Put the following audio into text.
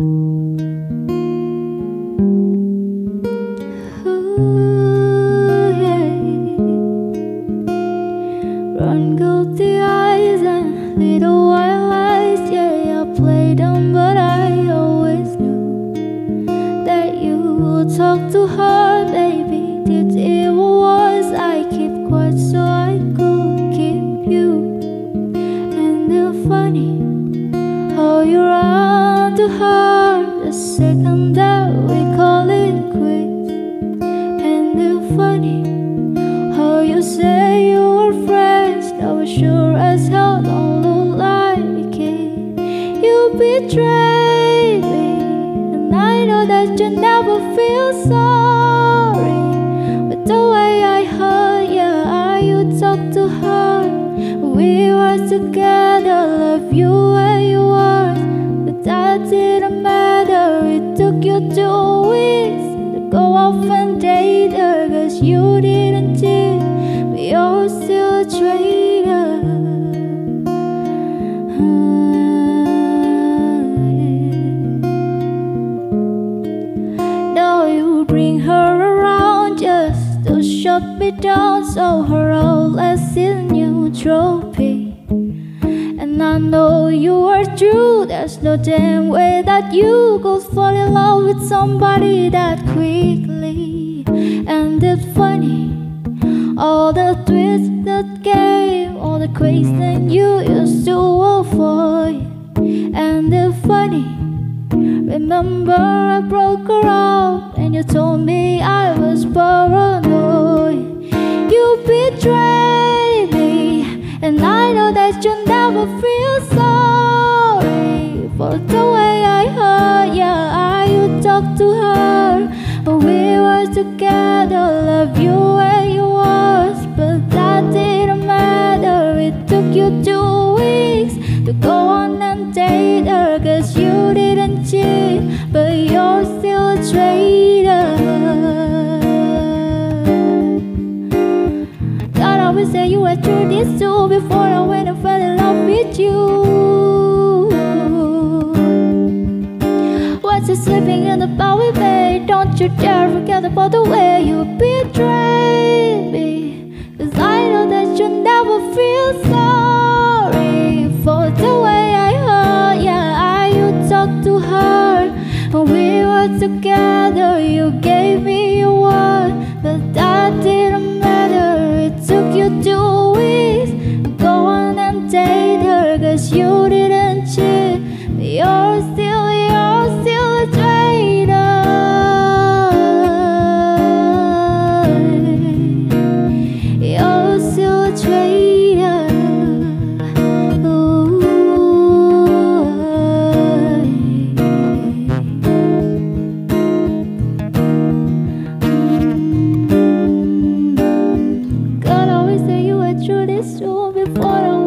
Ooh, the second that we call it quits. And it's funny how you say you were friends, that was sure as hell don't look like it. You betrayed me, and I know that you never feel sorry. But the way I heard, yeah, how you talk to her, we were together, love you No, you bring her around just to shut me down, so her old lesson new trophy. And I know you are true. There's no damn way that you could fall in love with somebody that quickly. And it's funny, all the twists that came, the crazy that you used to avoid. And it's funny, remember I broke her up, and you told me I was paranoid. You betrayed me, and I know that you'll never feel sorry for the way I hurt. Yeah, I you talk to her, but we were together. Love you you two weeks to go on and date her, cause you didn't cheat, but you're still a traitor. God always said you were true this too before I went and fell in love with you. Once you're sleeping in the with me, don't you dare forget about the way you betrayed me. Cause I know that you'll never feel sorry When we were together, you gave me your word, but that didn't What?